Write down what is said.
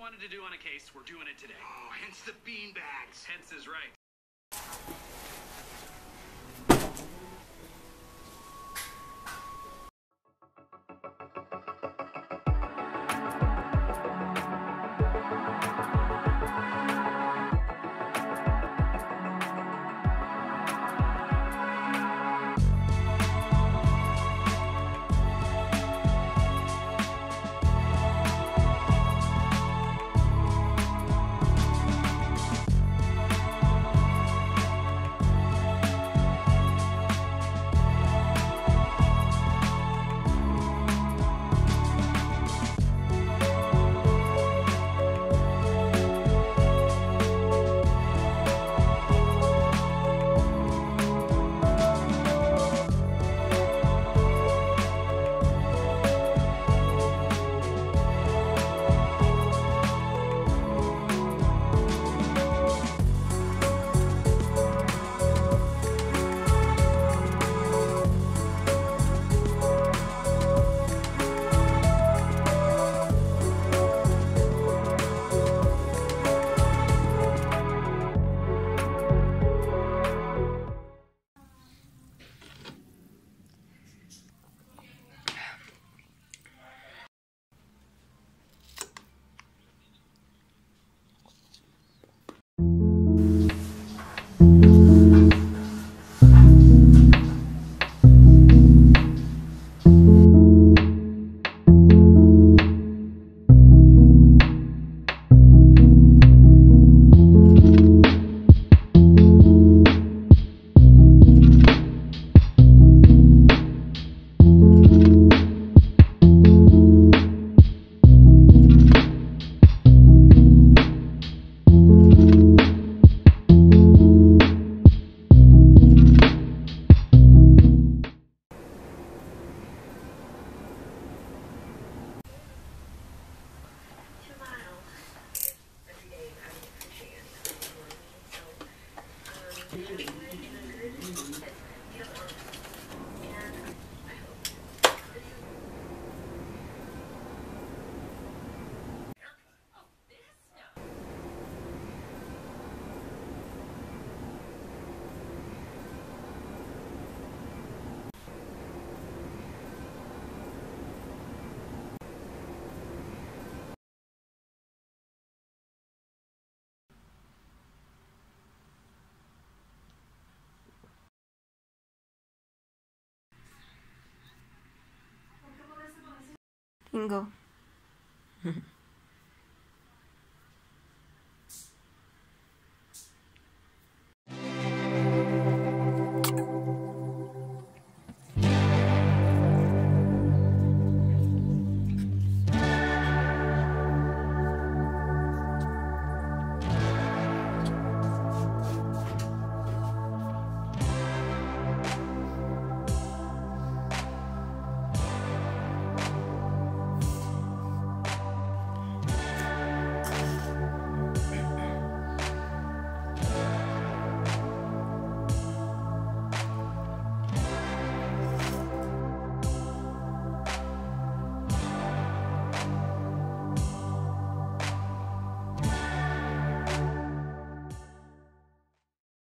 wanted to do on a case, we're doing it today. Oh, hence the beanbags. Hence is right. 我